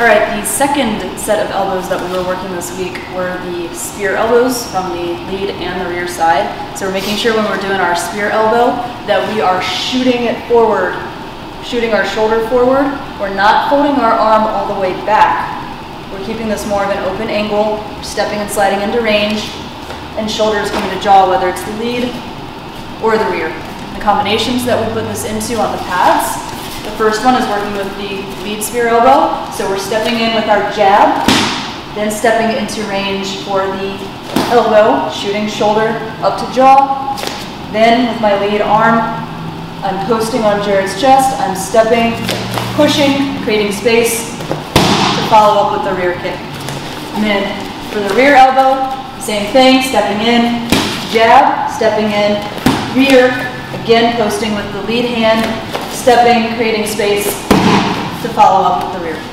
All right, the second set of elbows that we were working this week were the spear elbows from the lead and the rear side. So we're making sure when we're doing our spear elbow that we are shooting it forward, shooting our shoulder forward. We're not folding our arm all the way back. We're keeping this more of an open angle, stepping and sliding into range, and shoulders coming to jaw, whether it's the lead or the rear. The combinations that we put this into on the pads the first one is working with the lead spear elbow. So we're stepping in with our jab, then stepping into range for the elbow, shooting shoulder up to jaw. Then with my lead arm, I'm posting on Jared's chest. I'm stepping, pushing, creating space to follow up with the rear kick. And then for the rear elbow, same thing, stepping in, jab, stepping in, rear, again posting with the lead hand, stepping, creating space to follow up with the rear.